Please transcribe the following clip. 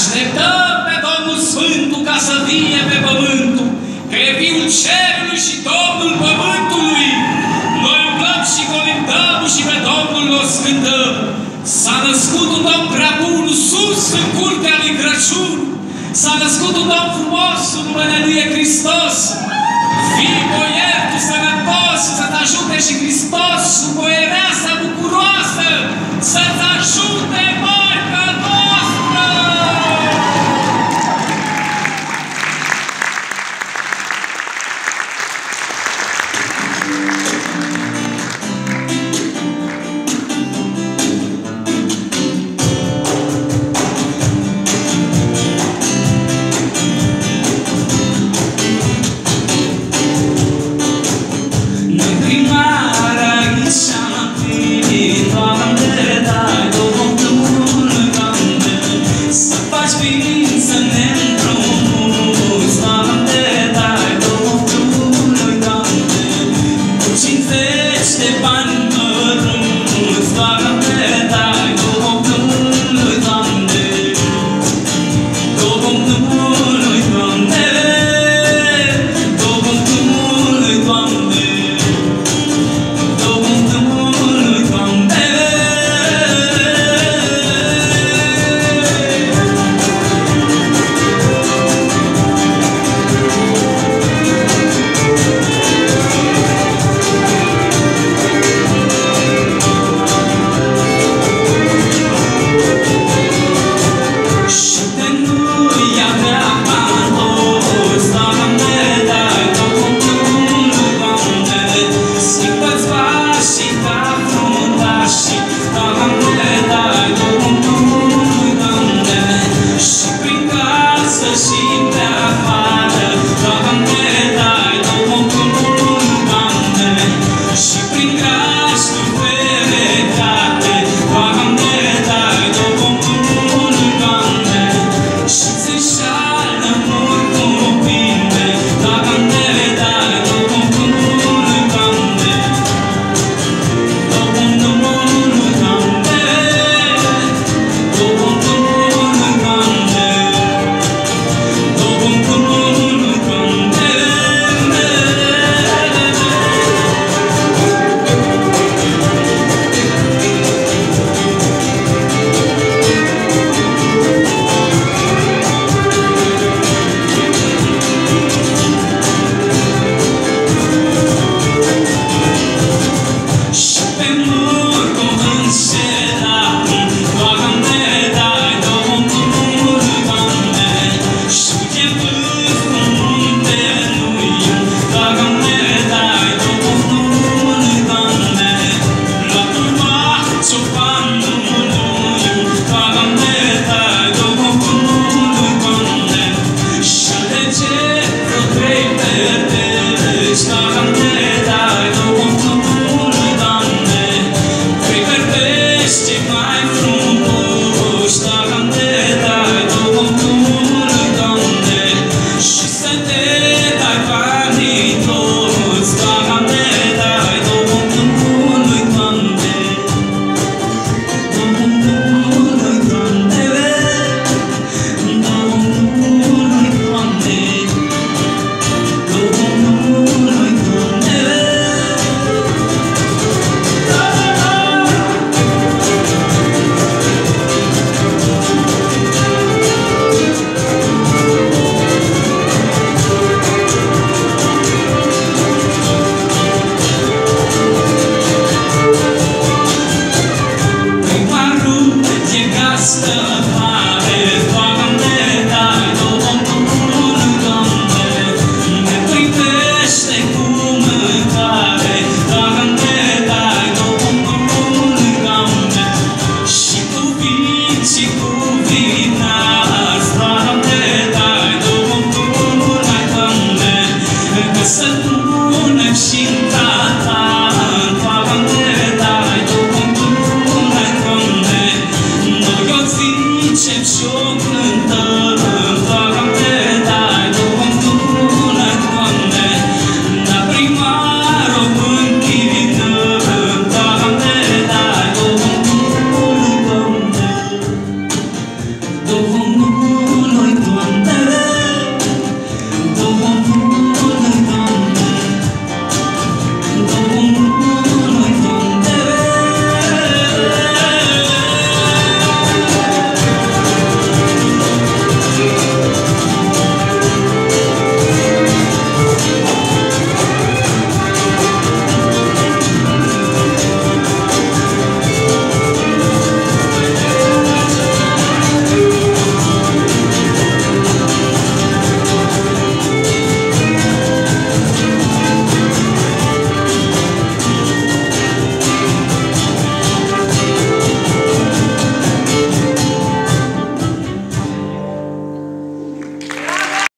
așteptăm pe Domnul Sfântul ca să vie pe pământul, că e Fiul Cerului și Domnul Pământului. Noi umblăm și colindăm și pe Domnul o scântăm. S-a născut un Domn prea bun sus în curtea lui Crăciun. S-a născut un Domn frumos în numele Lui e Hristos. Fii boier, tu sănătos, să te ajute și Hristos, și boierea bucuroasă, să dreams and then Spirit.